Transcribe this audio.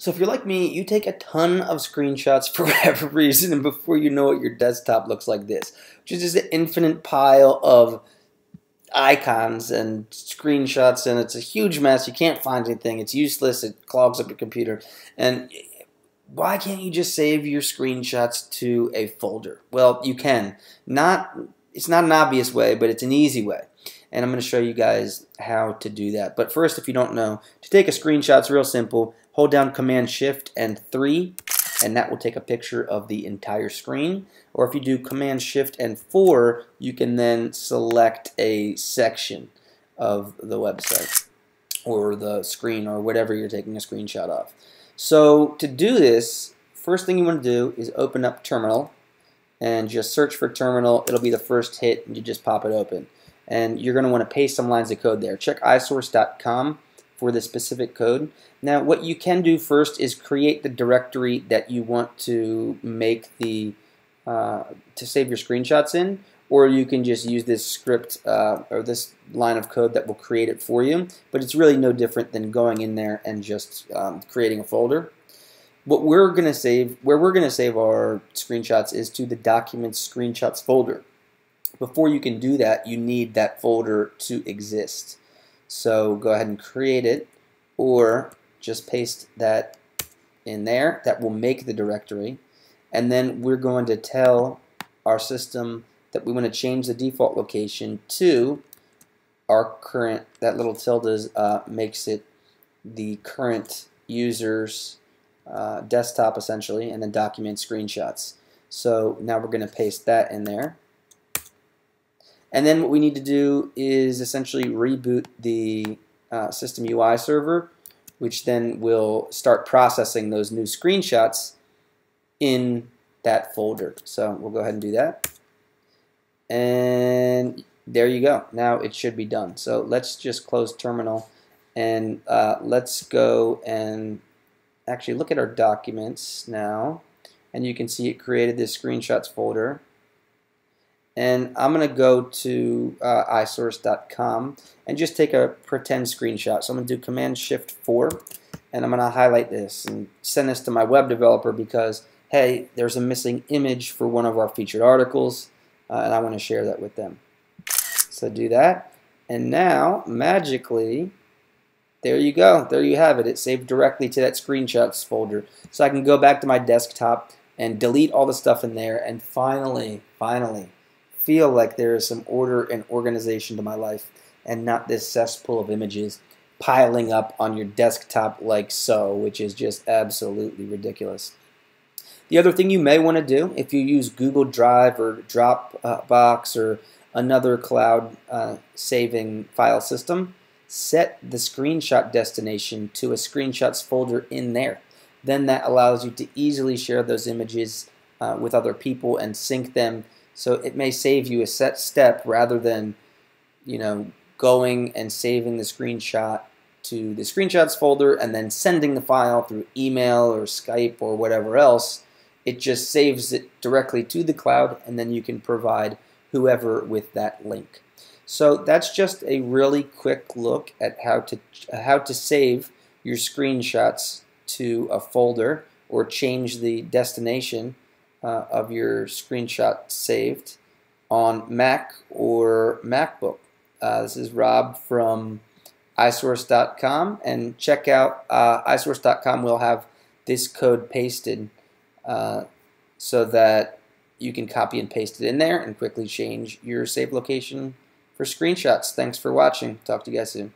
So if you're like me, you take a ton of screenshots for whatever reason, and before you know it, your desktop looks like this, which is just an infinite pile of icons and screenshots, and it's a huge mess. You can't find anything. It's useless. It clogs up your computer. And why can't you just save your screenshots to a folder? Well, you can. Not it's not an obvious way, but it's an easy way. And I'm going to show you guys how to do that. But first, if you don't know, to take a screenshot, it's real simple. Hold down Command Shift and 3, and that will take a picture of the entire screen. Or if you do Command Shift and 4, you can then select a section of the website or the screen or whatever you're taking a screenshot of. So to do this, first thing you want to do is open up Terminal and just search for Terminal. It'll be the first hit and you just pop it open. And you're going to want to paste some lines of code there. Check isource.com for the specific code. Now what you can do first is create the directory that you want to make the uh, to save your screenshots in or you can just use this script uh, or this line of code that will create it for you. But it's really no different than going in there and just um, creating a folder. What we're going to save where we're going to save our screenshots is to the documents screenshots folder. Before you can do that you need that folder to exist so go ahead and create it or just paste that in there. That will make the directory. And then we're going to tell our system that we want to change the default location to our current, that little tilde uh, makes it the current user's uh, desktop essentially, and then document screenshots. So now we're going to paste that in there. And then what we need to do is essentially reboot the uh, system UI server, which then will start processing those new screenshots in that folder. So we'll go ahead and do that. And there you go. Now it should be done. So let's just close terminal and uh, let's go and actually look at our documents now. And you can see it created this screenshots folder and I'm going to go to uh, isource.com and just take a pretend screenshot. So I'm going to do Command Shift 4 and I'm going to highlight this and send this to my web developer because hey, there's a missing image for one of our featured articles uh, and I want to share that with them. So do that and now magically there you go. There you have it. It saved directly to that screenshots folder. So I can go back to my desktop and delete all the stuff in there and finally, finally feel like there is some order and organization to my life and not this cesspool of images piling up on your desktop like so, which is just absolutely ridiculous. The other thing you may want to do if you use Google Drive or Dropbox or another cloud uh, saving file system, set the screenshot destination to a screenshots folder in there. Then that allows you to easily share those images uh, with other people and sync them so it may save you a set step rather than, you know, going and saving the screenshot to the screenshots folder and then sending the file through email or Skype or whatever else. It just saves it directly to the cloud and then you can provide whoever with that link. So that's just a really quick look at how to how to save your screenshots to a folder or change the destination uh, of your screenshot saved on Mac or MacBook. Uh, this is Rob from isource.com and check out uh, isource.com will have this code pasted uh, so that you can copy and paste it in there and quickly change your save location for screenshots. Thanks for watching. Talk to you guys soon.